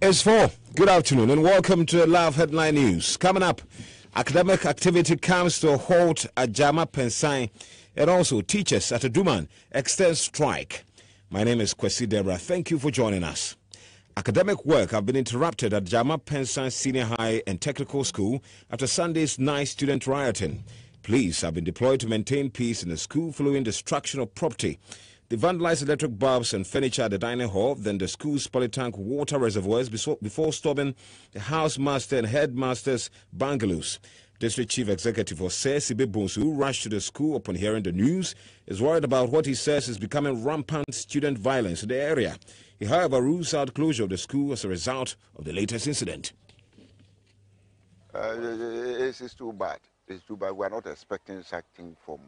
It's four. Good afternoon and welcome to Live Headline News. Coming up, academic activity comes to a halt at Jama Pensai and also teachers at Aduman extend strike. My name is Kwesi Debrah. Thank you for joining us. Academic work have been interrupted at Jama Pensai Senior High and Technical School after Sunday's night student rioting. Police have been deployed to maintain peace in the school following destruction of property. They vandalized electric bulbs and furniture at the dining hall, then the school's polytank water reservoirs before storming the housemaster and headmaster's bungalows. District Chief Executive Ose Sibe Bonsu, who rushed to the school upon hearing the news, is worried about what he says is becoming rampant student violence in the area. He, however, rules out closure of the school as a result of the latest incident. Uh, it's, too bad. It's too bad. We are not expecting such thing from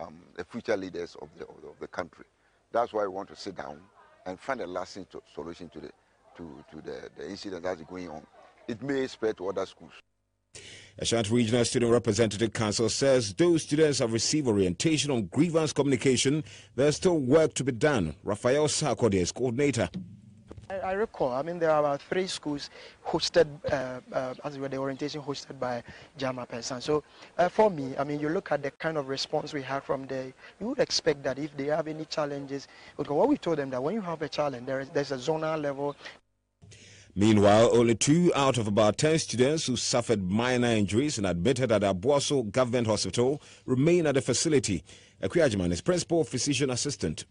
um, the future leaders of the, of the country. That's why we want to sit down and find a lasting solution to the to, to the, the incident that's going on. It may spread to other schools. Ashanti Regional Student Representative Council says those students have received orientation on grievance communication. There's still work to be done. Raphael Sarkodie is coordinator. I, recall, I mean, there are about three schools hosted, uh, uh, as were the orientation hosted by Jama Pensan. So uh, for me, I mean, you look at the kind of response we had from there, you would expect that if they have any challenges, because what we told them that when you have a challenge, there is, there's a zonal level, Meanwhile, only two out of about 10 students who suffered minor injuries and admitted at Aboaso Government Hospital remain at the facility. Ekwiajiman is principal physician assistant.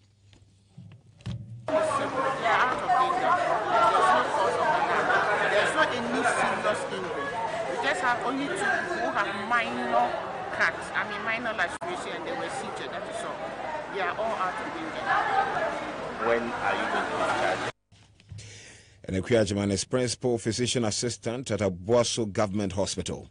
Only two who have minor cuts, I mean minor laceration, and they were seated, that is all. They are all out of danger. When are you going to discharge? And Ekwiajiman is principal physician assistant at Aboaso Government Hospital.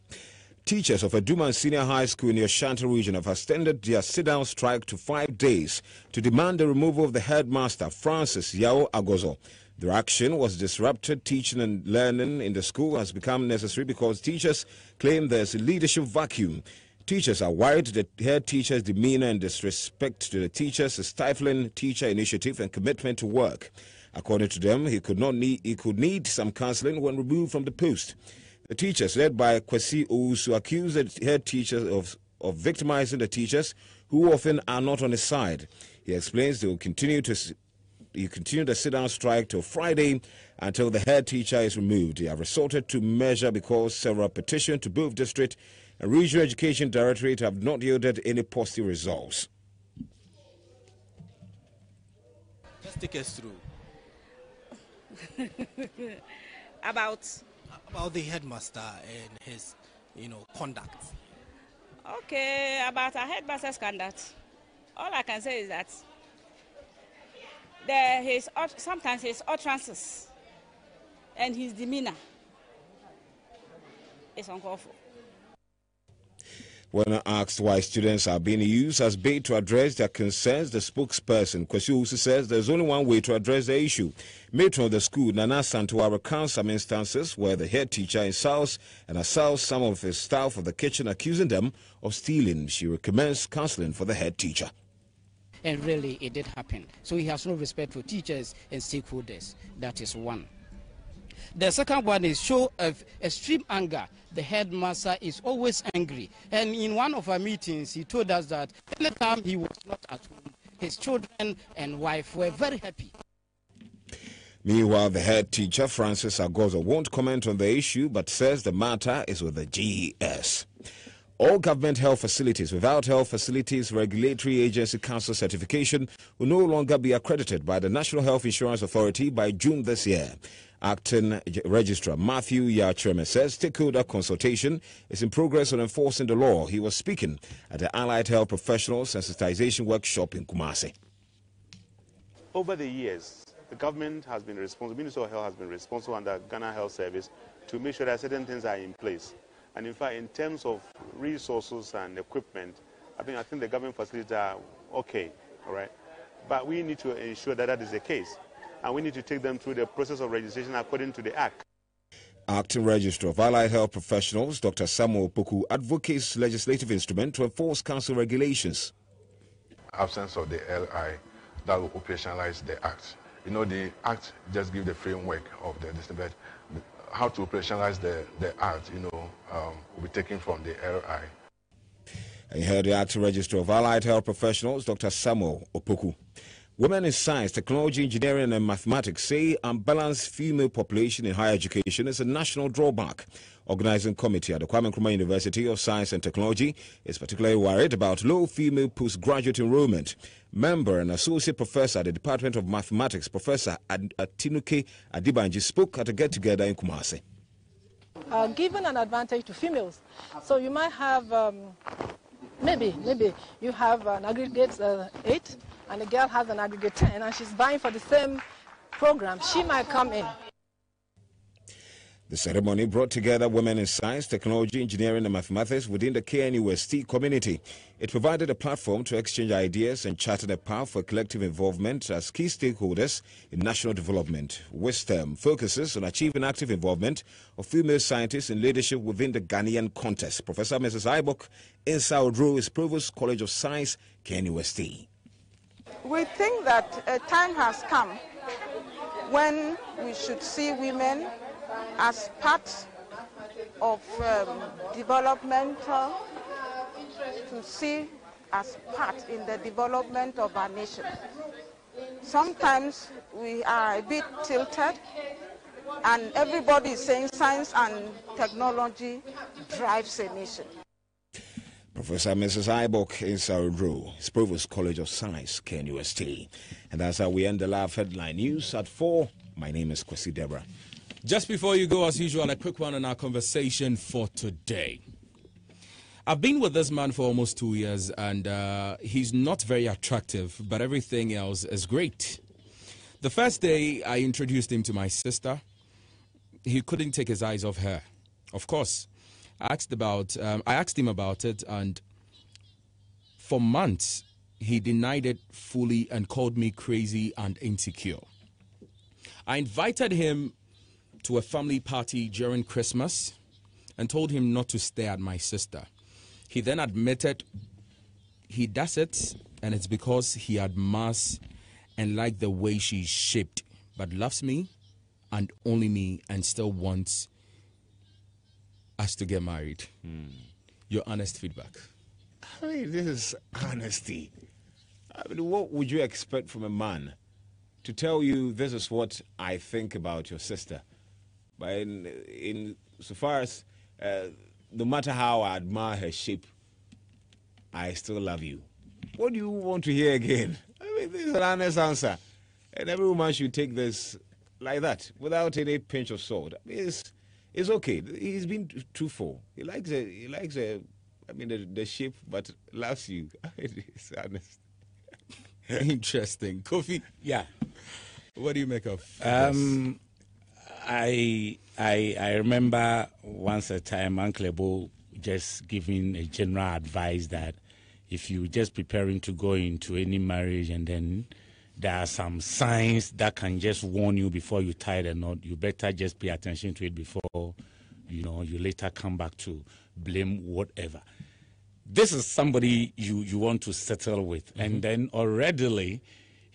Teachers of Aduman Senior High School in the Ashanti region have extended their sit-down strike to five days to demand the removal of the headmaster, Francis Yao Agozo. Their action was disrupted. Teaching and learning in the school has become necessary because teachers claim there's a leadership vacuum. Teachers are worried that head teachers' demeanor and disrespect to the teachers is stifling teacher initiative and commitment to work. According to them, he could not need he could need some counseling when removed from the post. The teachers, led by Kwesi Owusu, accuse the head teachers of, of victimizing the teachers, who often are not on his side. He explains they will continue to you continue the sit down strike till Friday until the head teacher is removed. They have resorted to measure because several petitions to both district and regional education directorate have not yielded any positive results. Just take us through. about about the headmaster and his you know conduct okay about our headmaster's conduct all i can say is that the, his, sometimes his utterances and his demeanor is uncalled for. When asked why students are being used as bait to address their concerns, the spokesperson, Kwesi says there's only one way to address the issue. Matron of the school, Nana Santua, recounts some instances where the head teacher insults and assaults some of his staff of the kitchen, accusing them of stealing. She recommends counseling for the head teacher. And really, it did happen. So he has no respect for teachers and stakeholders. That is one. The second one is show of extreme anger. The headmaster is always angry. And in one of our meetings, he told us that anytime he was not at home, his children and wife were very happy. Meanwhile, the head teacher, Francis Agozo, won't comment on the issue but says the matter is with the GES. All government health facilities without Health Facilities Regulatory Agency Council certification will no longer be accredited by the National Health Insurance Authority by June this year. Acting Registrar Matthew Yachireme says stakeholder consultation is in progress on enforcing the law. He was speaking at the Allied Health Professional Sensitization Workshop in Kumasi. Over the years, the government has been responsible, Ministry of Health has been responsible under Ghana Health Service to make sure that certain things are in place. And in fact, in terms of resources and equipment, I think I think the government facilities are okay, all right. But we need to ensure that that is the case, and we need to take them through the process of registration according to the Act. Acting Registrar of Allied Health Professionals, Dr. Samuel Poku, advocates legislative instrument to enforce council regulations. Absence of the LI that will operationalize the Act you know, the act just give the framework of the this, but how to operationalize the, the act, you know, um, will be taken from the LI. And you heard the Act Register of Allied Health Professionals, Dr. Samuel Opoku. Women in science, technology, engineering, and mathematics say unbalanced female population in higher education is a national drawback. Organizing committee at the Kwame Nkrumah University of Science and Technology is particularly worried about low female postgraduate enrollment. Member and associate professor at the Department of Mathematics, Professor Atinuke Adebanji, spoke at a get-together in Kumasi. Uh, given an advantage to females, so you might have um, maybe maybe you have an aggregate uh, eight and a girl has an aggregate 10 and she's vying for the same program, she might come in. The ceremony brought together women in science, technology, engineering, and mathematics within the KNUST community. It provided a platform to exchange ideas and charted a path for collective involvement as key stakeholders in national development. Wisdom focuses on achieving active involvement of female scientists in leadership within the Ghanaian context. Professor Mrs. Ibok Insa Oduro is Provost College of Science, KNUST we think that a time has come when we should see women as part of um, developmental, to see as part in the development of our nation. Sometimes we are a bit tilted and everybody is saying science and technology drives a nation. Professor Mrs. Ibok Insa Oduro, Provost College of Science, KNUST. And that's how we end the live headline news at 4. My name is Kwesi Debrah. Just before you go, as usual, a quick one on our conversation for today. I've been with this man for almost two years, and uh, he's not very attractive, but everything else is great. The first day I introduced him to my sister, he couldn't take his eyes off her. Of course, I asked about um, I asked him about it, and for months he denied it fully and called me crazy and insecure. I invited him to a family party during Christmas and told him not to stare at my sister. He then admitted he does it and it's because he admires and like the way she's shaped, but loves me and only me and still wants us to get married. Mm. Your honest feedback. I mean, this is honesty. I mean, what would you expect from a man to tell you this is what I think about your sister? But in, in so far as uh, no matter how I admire her shape, I still love you. What do you want to hear again? I mean, this is an honest answer. And every woman should take this like that without any pinch of salt. I mean, it's, it's okay. He's been truthful. He likes a, he likes a, I mean, the, the shape, but loves you. it's honest. Interesting. Kofi? Yeah. What do you make of um, I, I, I remember once a time Uncle Ebo just giving a general advice that if you just preparing to go into any marriage and then there are some signs that can just warn you before you tie the knot. You better just pay attention to it before you know you later come back to blame whatever. This is somebody you you want to settle with, mm-hmm. and then already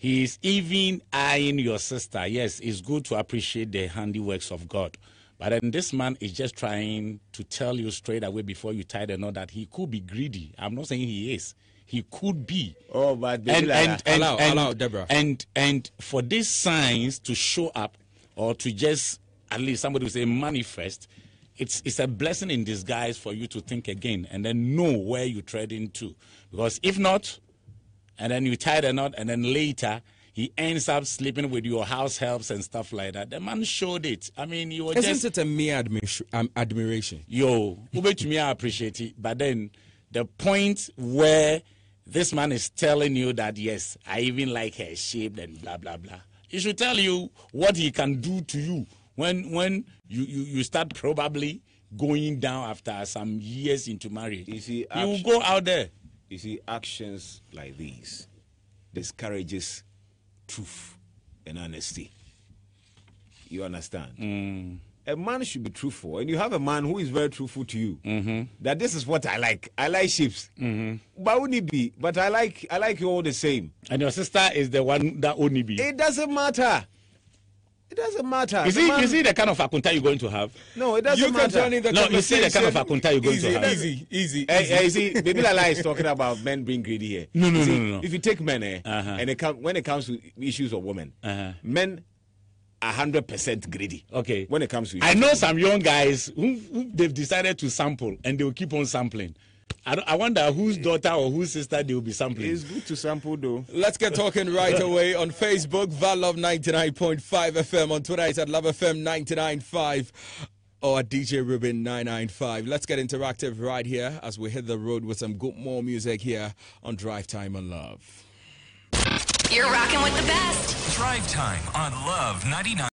he's even eyeing your sister. Yes, it's good to appreciate the handiworks of God. But then this man is just trying to tell you straight away before you tie the knot that he could be greedy. I'm not saying he is he could be. Oh, but and, and, and, allow, and, allow Deborah. And and for these signs to show up or to just at least somebody will say manifest, it's it's a blessing in disguise for you to think again and then know where you tread into. Because if not, and then you tie the knot, and then later he ends up sleeping with your house helps and stuff like that. The man showed it. I mean, you were Isn't just. it a mere admi- um, admiration? Yo, to me, I appreciate it. But then the point where this man is telling you that, yes, I even like her shape and blah, blah, blah. He should tell you what he can do to you when, when you, you, you start probably going down after some years into marriage. You see, you will go out there. You see, actions like these discourages truth and honesty. You understand? Mm a man should be truthful, and you have a man who is very truthful to you. Mm-hmm. That this is what I like. I like ships. Mm-hmm. But only be. But I like I like you all the same. And your sister is the one that only be. It doesn't matter. It doesn't matter. You The see, man- you see the kind of akunta you're going to have. No, it doesn't You can matter. join in the No, you see the kind of akunta you're going Easy, to have. easy, easy. Hey, easy. hey, see, Baby Lala is talking about men being greedy here. No, no, You no, see, no, no. If you take men, eh, Uh-huh. and it come, when it comes to issues of women, Uh-huh. men are hundred percent greedy. Okay. When it comes to, I know some young guys who, who they've decided to sample and they will keep on sampling. I, I wonder whose daughter or whose sister they will be sampling. It's good to sample though. Let's get talking right away on Facebook, Val Luv 99.5 FM. On Twitter, it's at Luv FM 99.5 or at DJ Ruben 995. Let's get interactive right here as we hit the road with some good more music here on Drive Time on Luv. You're rocking with the best. Drive time on Luv 99.